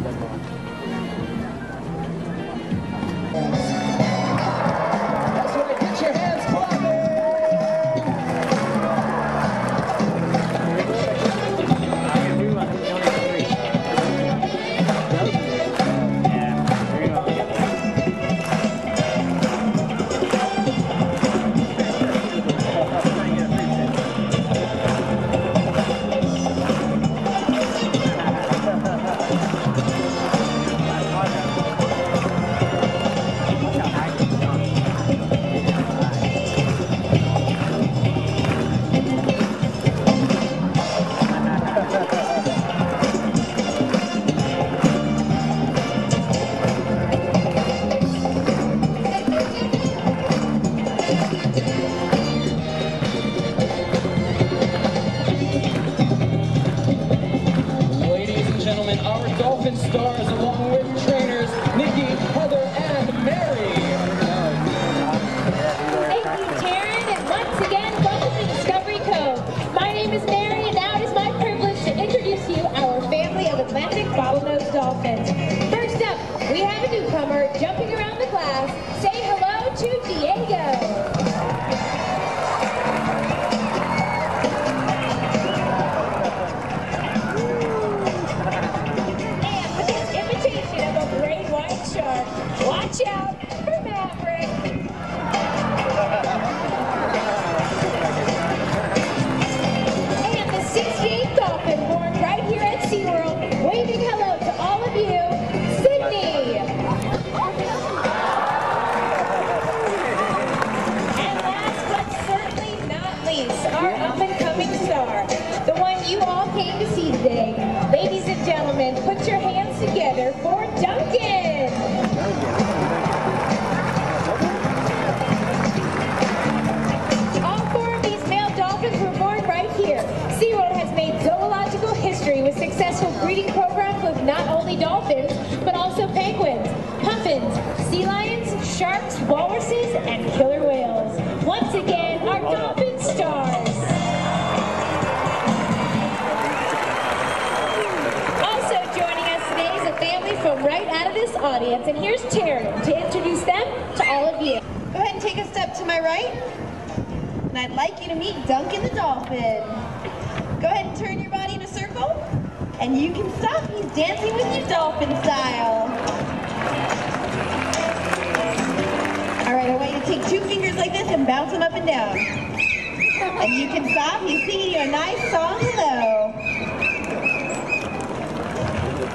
That's together for here's Taryn to introduce them to all of you. Go ahead and take a step to my right. And I'd like you to meet Duncan the dolphin. Go ahead and turn your body in a circle. And you can stop. He's dancing with you dolphin style. All right, I want you to take two fingers like this and bounce them up and down. And you can stop. He's singing you a nice song hello.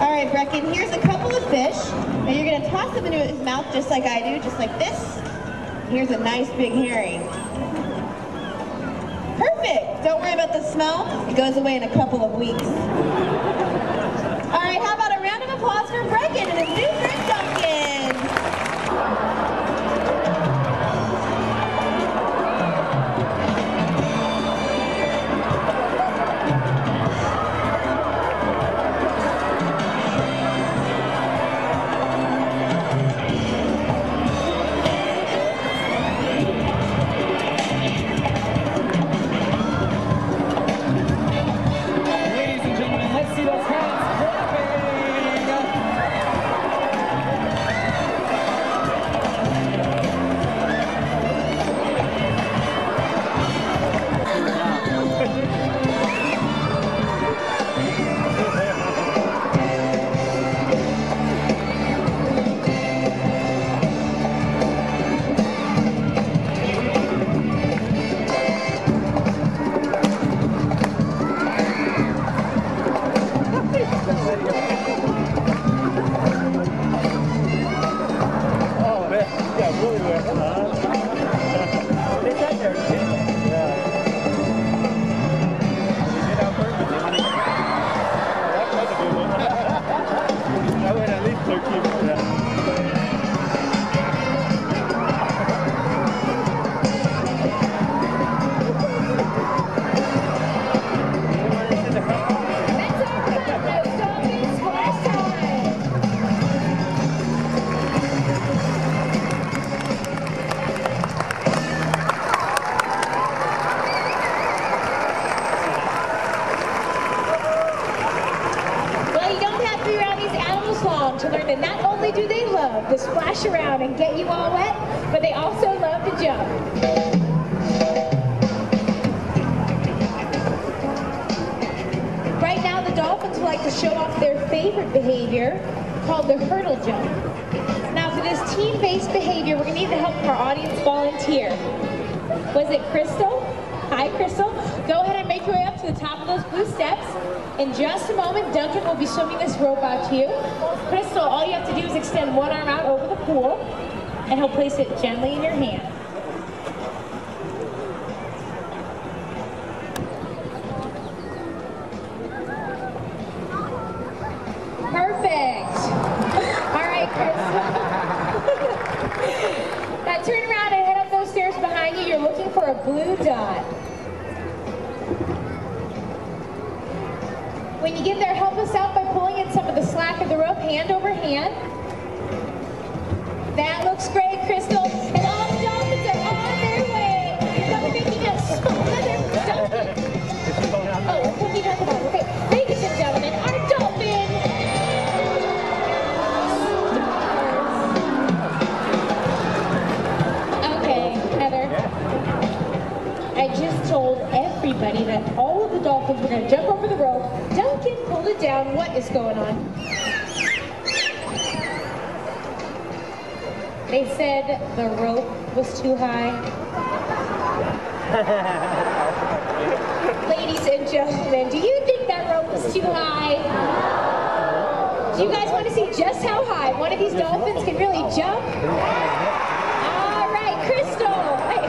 All right, Brecken, here's a couple of fish. Now you're gonna toss them into his mouth just like I do, just like this. Here's a nice big herring. Perfect. Don't worry about the smell. It goes away in a couple of weeks. All right, how about a round of applause for Brecken and his new friend that not only do they love to splash around and get you all wet, but they also love to jump. Right now, the dolphins like to show off their favorite behavior called the hurdle jump. Now, for this team-based behavior, we're going to need the help of our audience volunteer. Was it Crystal? Hi, Crystal. Go ahead and make your way up to the top of those blue steps. In just a moment, Duncan will be swimming this rope out to you. Crystal, all you have to do is extend one arm out over the pool, and he'll place it gently in your hand. Perfect. All right, Crystal. now turn around and head up those stairs behind you. You're looking for a blue dot. When you get there, help us out by pulling in some of the slack of the rope, hand over hand. That looks great, Crystal. And all the dolphins are on their way. Be making a another dolphin. Oh, did you talk about? Okay, ladies and gentlemen, our dolphin. Okay, Heather. I just told everybody that all the dolphins were going to jump over the rope. Duncan pulled it down. What is going on? They said the rope was too high. Ladies and gentlemen, do you think that rope was too high? Do you guys want to see just how high one of these dolphins can really jump? All right, Crystal. Hey.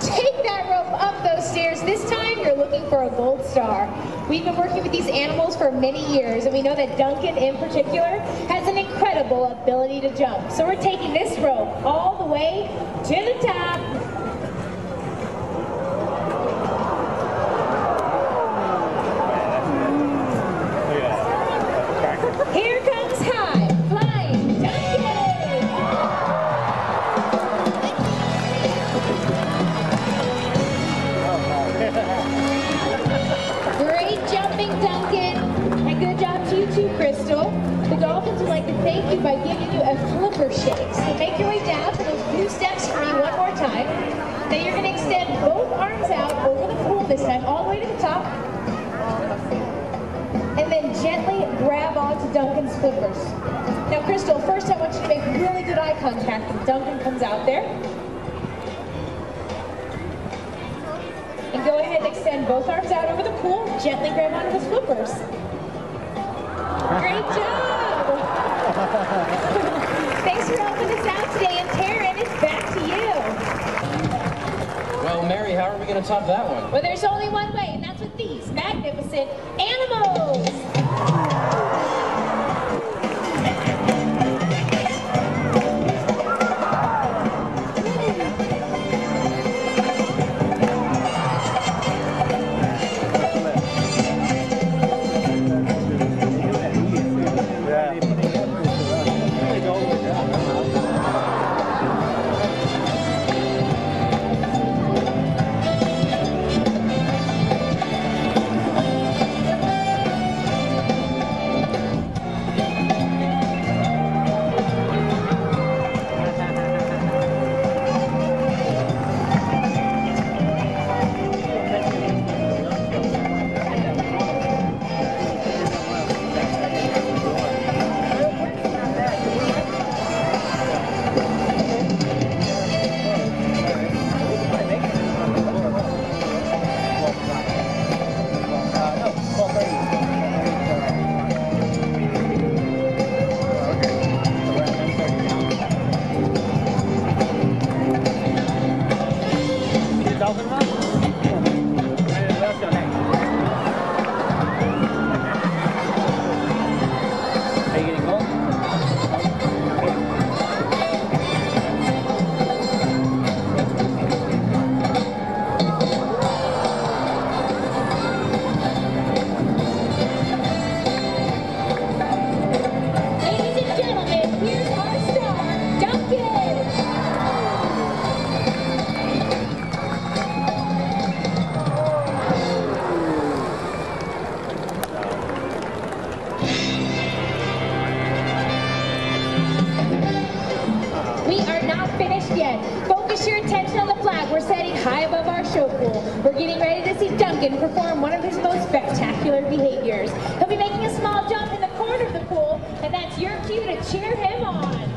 Take that rope up those stairs. This time you're looking for a gold star. We've been working with these animals for many years, and we know that Duncan in particular has an incredible ability to jump. So we're taking this rope all the way to the top. Crystal. The Dolphins would like to thank you by giving you a flipper shake. So make your way down to those blue steps for me one more time. Then you're going to extend both arms out over the pool this time, all the way to the top. And then gently grab onto Duncan's flippers. Now, Crystal, first I want you to make really good eye contact when Duncan comes out there. And go ahead and extend both arms out over the pool. Gently grab onto the flippers. Great job! Thanks for helping us out today. And Taryn, it's back to you. Well, Mary, how are we going to top that one? Well, there's only one way, and that's with these magnificent zelf in Focus your attention on the flag we're setting high above our show pool. We're getting ready to see Duncan perform one of his most spectacular behaviors. He'll be making a small jump in the corner of the pool, and that's your cue to cheer him on.